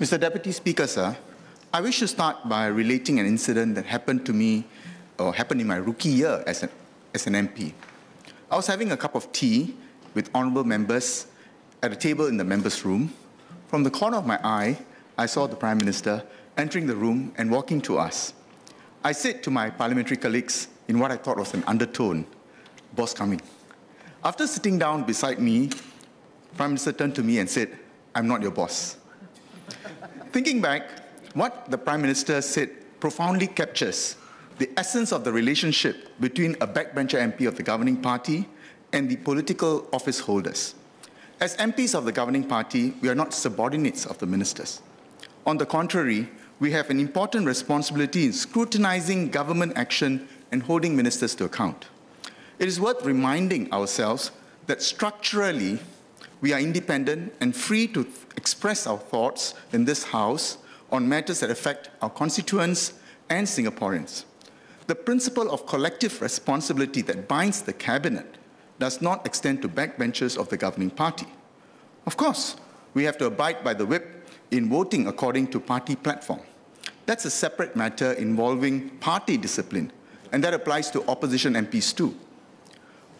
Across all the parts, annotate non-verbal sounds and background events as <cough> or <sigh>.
Mr. Deputy Speaker, sir, I wish to start by relating an incident that happened to me or happened in my rookie year as an, as an MP. I was having a cup of tea with honorable members at a table in the members' room. From the corner of my eye, I saw the Prime Minister entering the room and walking to us. I said to my parliamentary colleagues in what I thought was an undertone, boss coming. After sitting down beside me, Prime Minister turned to me and said, I'm not your boss. Thinking back, what the Prime Minister said profoundly captures the essence of the relationship between a backbencher MP of the governing party and the political office holders. As MPs of the governing party, we are not subordinates of the ministers. On the contrary, we have an important responsibility in scrutinizing government action and holding ministers to account. It is worth reminding ourselves that structurally, we are independent and free to express our thoughts in this House on matters that affect our constituents and Singaporeans. The principle of collective responsibility that binds the Cabinet does not extend to backbenchers of the governing party. Of course, we have to abide by the whip in voting according to party platform. That's a separate matter involving party discipline, and that applies to opposition MPs too.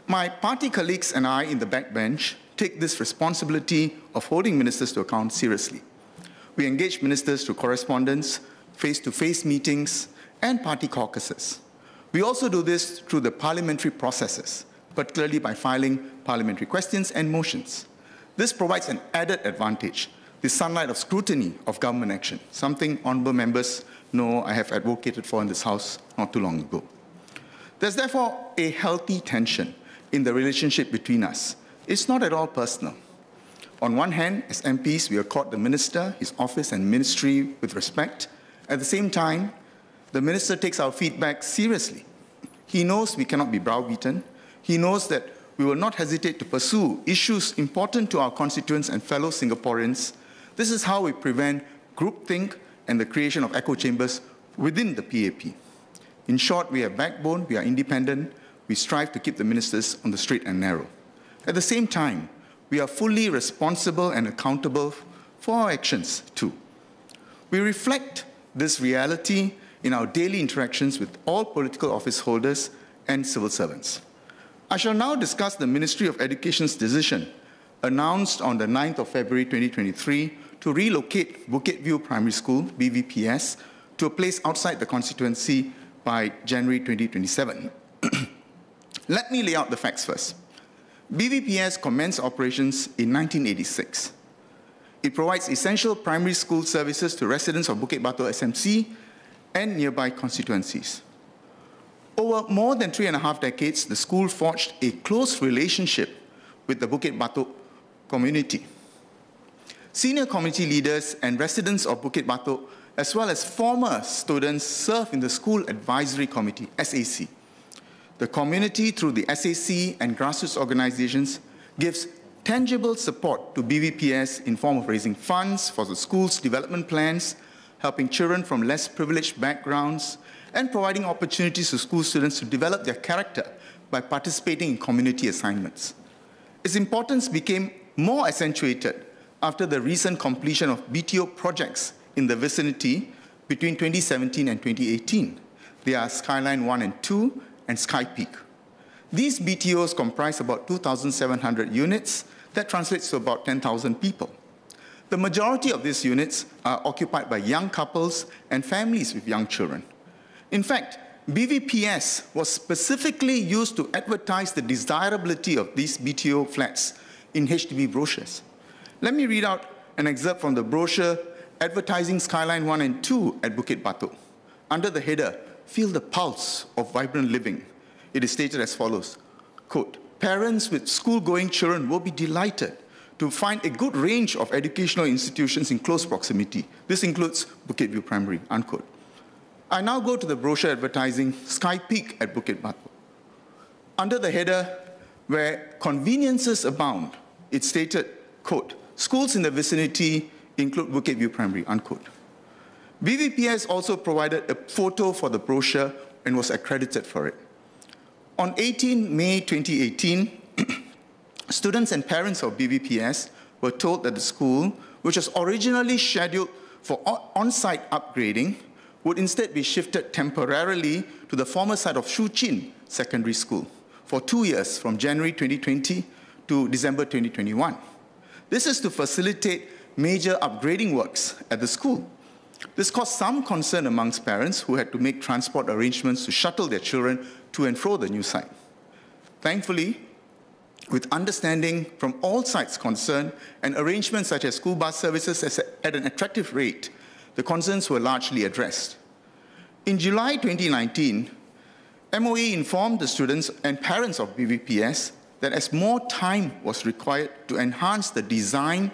My party colleagues and I in the backbench take this responsibility of holding ministers to account seriously. We engage ministers through correspondence, face-to-face meetings, and party caucuses. We also do this through the parliamentary processes, particularly by filing parliamentary questions and motions. This provides an added advantage, the sunlight of scrutiny of government action, something honourable members know I have advocated for in this House not too long ago. There's therefore a healthy tension in the relationship between us. It's not at all personal. On one hand, as MPs, we accord the minister, his office, and ministry with respect. At the same time, the minister takes our feedback seriously. He knows we cannot be browbeaten. He knows that we will not hesitate to pursue issues important to our constituents and fellow Singaporeans. This is how we prevent groupthink and the creation of echo chambers within the PAP. In short, we have backbone, we are independent, we strive to keep the ministers on the straight and narrow. At the same time, we are fully responsible and accountable for our actions too. We reflect this reality in our daily interactions with all political office holders and civil servants. I shall now discuss the Ministry of Education's decision announced on the 9th of February 2023 to relocate Bukit View Primary School, BVPS, to a place outside the constituency by January 2027. <clears throat> Let me lay out the facts first. BVPS commenced operations in 1986. It provides essential primary school services to residents of Bukit Batok SMC and nearby constituencies. Over more than three and a half decades, the school forged a close relationship with the Bukit Batok community. Senior community leaders and residents of Bukit Batok, as well as former students, serve in the School Advisory Committee, SAC. The community, through the SAC and grassroots organizations, gives tangible support to BVPS in form of raising funds for the school's development plans, helping children from less privileged backgrounds, and providing opportunities to school students to develop their character by participating in community assignments. Its importance became more accentuated after the recent completion of BTO projects in the vicinity between 2017 and 2018. They are Skyline 1 and 2 and Sky Peak. These BTOs comprise about 2,700 units. That translates to about 10,000 people. The majority of these units are occupied by young couples and families with young children. In fact, BVPS was specifically used to advertise the desirability of these BTO flats in HDB brochures. Let me read out an excerpt from the brochure advertising Skyline 1 and 2 at Bukit Batok. Under the header, Feel the Pulse of Vibrant Living, it is stated as follows, quote, Parents with school-going children will be delighted to find a good range of educational institutions in close proximity. This includes Bukit View Primary, unquote. I now go to the brochure advertising Sky Peak at Bukit Batok. Under the header, where conveniences abound, it stated, quote, schools in the vicinity include Bukit View Primary, unquote. BVPS also provided a photo for the brochure and was accredited for it. On 18 May 2018, <clears throat> students and parents of BVPS were told that the school, which was originally scheduled for on-site upgrading would instead be shifted temporarily to the former site of Shuqun Secondary School for two years from January 2020 to December 2021. This is to facilitate major upgrading works at the school. This caused some concern amongst parents who had to make transport arrangements to shuttle their children to and fro the new site. Thankfully, with understanding from all sides concerned and arrangements such as school bus services at an attractive rate, the concerns were largely addressed. In July 2019, MOE informed the students and parents of BVPS that as more time was required to enhance the design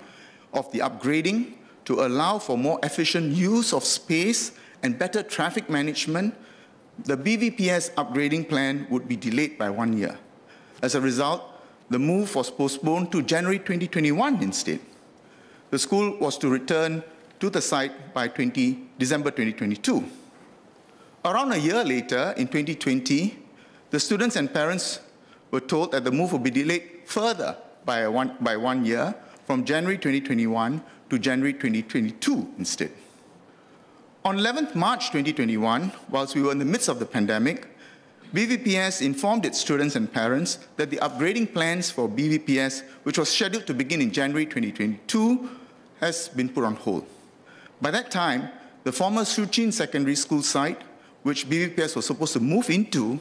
of the upgrading to allow for more efficient use of space and better traffic management, the BVPS upgrading plan would be delayed by one year. As a result, the move was postponed to January 2021 instead. The school was to return to the site by 20, December 2022. Around a year later, in 2020, the students and parents were told that the move would be delayed further by one, by one year from January 2021 to January 2022 instead. On 11th March 2021, whilst we were in the midst of the pandemic, BVPS informed its students and parents that the upgrading plans for BVPS, which was scheduled to begin in January 2022, has been put on hold. By that time, the former Shuqun Secondary School site, which BVPS was supposed to move into,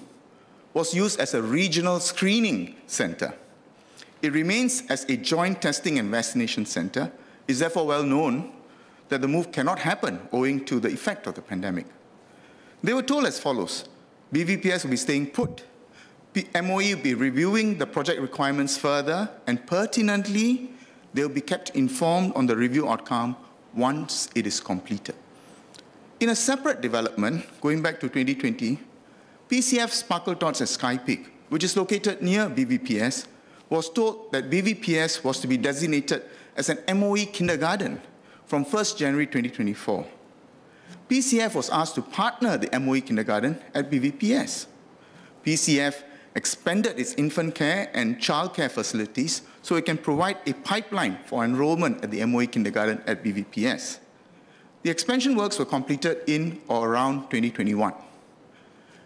was used as a regional screening center. It remains as a joint testing and vaccination center. It's therefore well known that the move cannot happen owing to the effect of the pandemic. They were told as follows BVPS will be staying put. MOE will be reviewing the project requirements further, and pertinently, they'll be kept informed on the review outcome once it is completed. In a separate development, going back to 2020, PCF Sparkle Tots at Sky Peak, which is located near BVPS, was told that BVPS was to be designated as an MOE kindergarten from 1st January 2024. PCF was asked to partner the MOE kindergarten at BVPS. PCF expanded its infant care and childcare facilities so it can provide a pipeline for enrollment at the MOE kindergarten at BVPS. The expansion works were completed in or around 2021.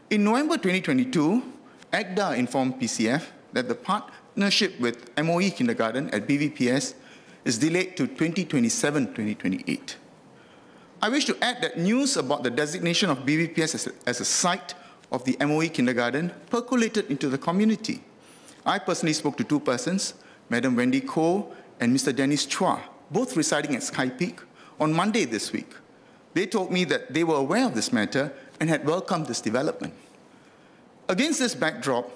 In November 2022, ECDA informed PCF that the partnership with MOE Kindergarten at BVPS is delayed to 2027-2028. I wish to add that news about the designation of BVPS as a, as a site of the MOE Kindergarten percolated into the community. I personally spoke to two persons, Madam Wendy Koh and Mr. Dennis Chua, both residing at Sky Peak, on Monday this week. They told me that they were aware of this matter and had welcomed this development. Against this backdrop,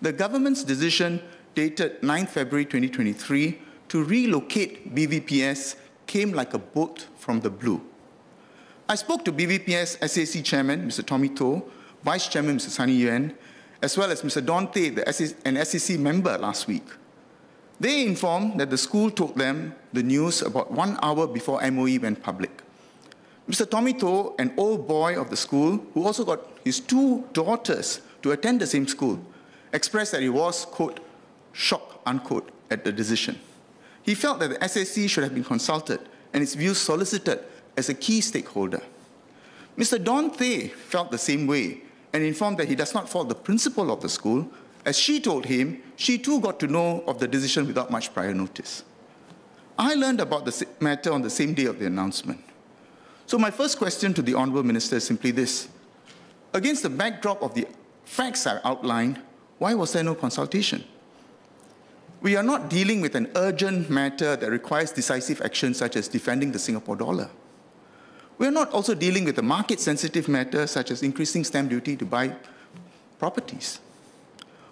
the government's decision dated 9 February 2023 to relocate BVPS came like a bolt from the blue. I spoke to BVPS SAC Chairman, Mr. Tommy Toh, Vice Chairman, Mr. Sunny Yuan, as well as Mr. Don Tay, the SAC, an SAC member last week. They informed that the school told them the news about one hour before MOE went public. Mr. Tommy Toh, an old boy of the school, who also got his two daughters to attend the same school, expressed that he was, quote, shocked, unquote, at the decision. He felt that the SAC should have been consulted and its views solicited as a key stakeholder. Mr. Don Tay felt the same way and informed that he does not fault the principal of the school, as she told him she too got to know of the decision without much prior notice. I learned about the matter on the same day of the announcement. So my first question to the Honourable Minister is simply this. Against the backdrop of the facts I outlined, why was there no consultation? We are not dealing with an urgent matter that requires decisive action such as defending the Singapore dollar. We are not also dealing with a market-sensitive matter such as increasing stamp duty to buy properties.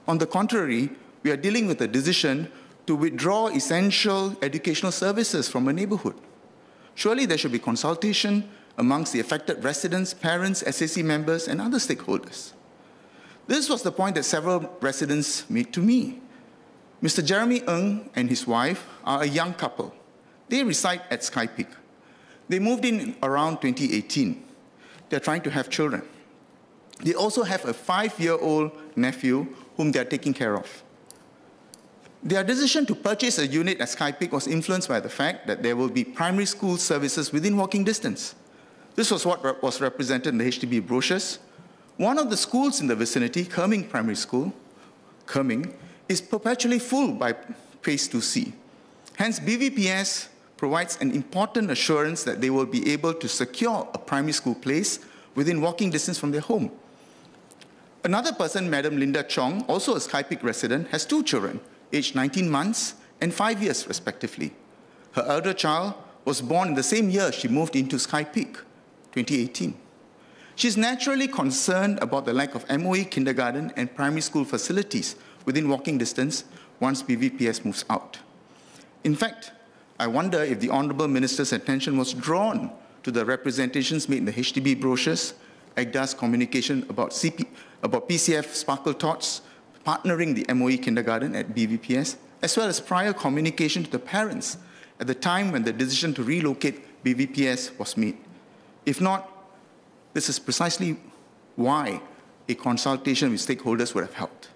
On the contrary, we are dealing with a decision to withdraw essential educational services from a neighborhood. Surely there should be consultation amongst the affected residents, parents, SAC members, and other stakeholders. This was the point that several residents made to me. Mr. Jeremy Ng and his wife are a young couple. They reside at Sky Peak. They moved in around 2018. They're trying to have children. They also have a five-year-old nephew whom they're taking care of. Their decision to purchase a unit at Sky Peak was influenced by the fact that there will be primary school services within walking distance. This was what was represented in the HDB brochures. One of the schools in the vicinity, Keming Primary School, Keming, is perpetually full by phase 2C. Hence, BVPS provides an important assurance that they will be able to secure a primary school place within walking distance from their home. Another person, Madam Linda Chong, also a Sky Peak resident, has two children, aged 19 months and 5 years respectively. Her elder child was born in the same year she moved into Sky Peak, 2018. She's naturally concerned about the lack of MOE kindergarten and primary school facilities within walking distance once BVPS moves out. In fact, I wonder if the Honourable Minister's attention was drawn to the representations made in the HDB brochures, ECDA's communication about, CP, about PCF Sparkle Tots, partnering the MOE kindergarten at BVPS, as well as prior communication to the parents at the time when the decision to relocate BVPS was made. If not, this is precisely why a consultation with stakeholders would have helped.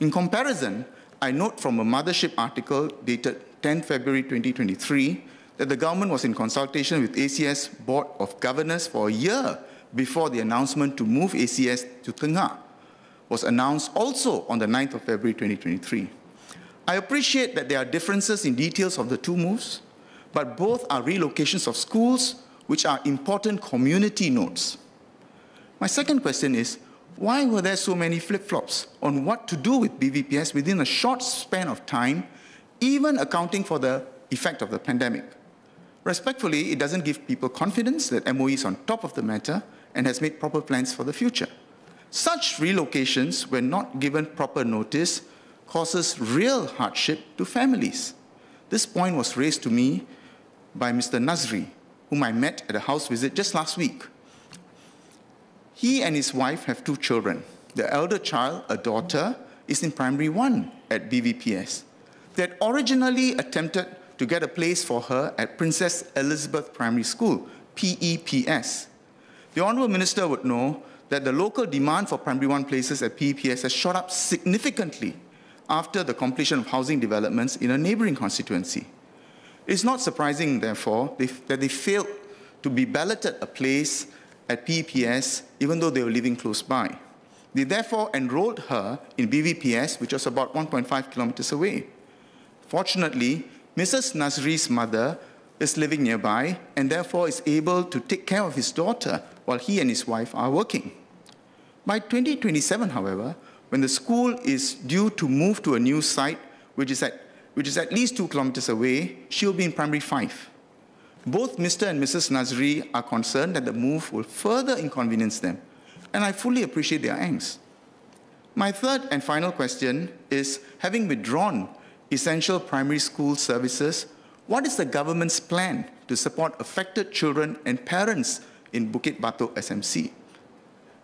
In comparison, I note from a Mothership article dated 10 February 2023 that the government was in consultation with ACS Board of Governors for a year before the announcement to move ACS to Tengah was announced also on the 9th of February 2023. I appreciate that there are differences in details of the two moves, but both are relocations of schools which are important community nodes. My second question is, why were there so many flip-flops on what to do with BVPS within a short span of time, even accounting for the effect of the pandemic? Respectfully, it doesn't give people confidence that MOE is on top of the matter and has made proper plans for the future. Such relocations, when not given proper notice, causes real hardship to families. This point was raised to me by Mr. Nazri, whom I met at a house visit just last week. He and his wife have two children. The elder child, a daughter, is in primary one at BVPS. They had originally attempted to get a place for her at Princess Elizabeth Primary School, PEPS. The Honourable Minister would know that the local demand for primary one places at PEPS has shot up significantly after the completion of housing developments in a neighbouring constituency. It is not surprising, therefore, that they failed to be balloted a place at PEPS, even though they were living close by. They therefore enrolled her in BVPS, which was about 1.5 kilometers away. Fortunately, Mrs. Nazri's mother is living nearby and therefore is able to take care of his daughter while he and his wife are working. By 2027, however, when the school is due to move to a new site, which is at, which is at least two kilometers away, she'll be in primary five. Both Mr. and Mrs. Nazri are concerned that the move will further inconvenience them, and I fully appreciate their angst. My third and final question is, having withdrawn essential primary school services, what is the government's plan to support affected children and parents in Bukit Batok SMC?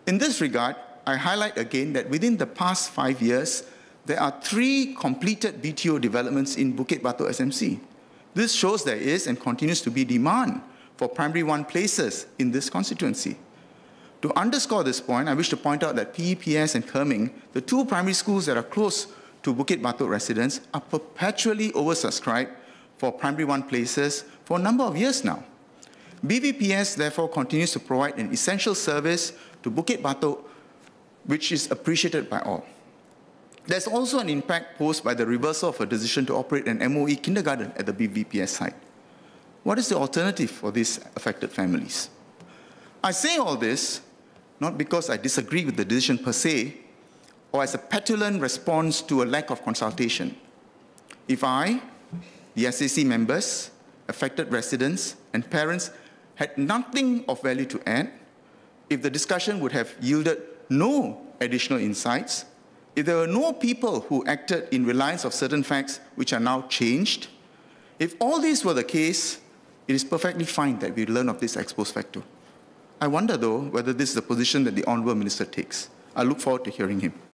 In this regard, I highlight again that within the past five years, there are three completed BTO developments in Bukit Batok SMC. This shows there is and continues to be demand for primary one places in this constituency. To underscore this point, I wish to point out that PEPS and Keming, the two primary schools that are close to Bukit Batok residents, are perpetually oversubscribed for primary one places for a number of years now. BVPS therefore continues to provide an essential service to Bukit Batok, which is appreciated by all. There's also an impact posed by the reversal of a decision to operate an MOE kindergarten at the BVPS site. What is the alternative for these affected families? I say all this not because I disagree with the decision per se or as a petulant response to a lack of consultation. If I, the SAC members, affected residents, and parents had nothing of value to add, if the discussion would have yielded no additional insights, if there were no people who acted in reliance of certain facts which are now changed, if all these were the case, it is perfectly fine that we learn of this ex post facto. I wonder, though, whether this is the position that the Honourable Minister takes. I look forward to hearing him.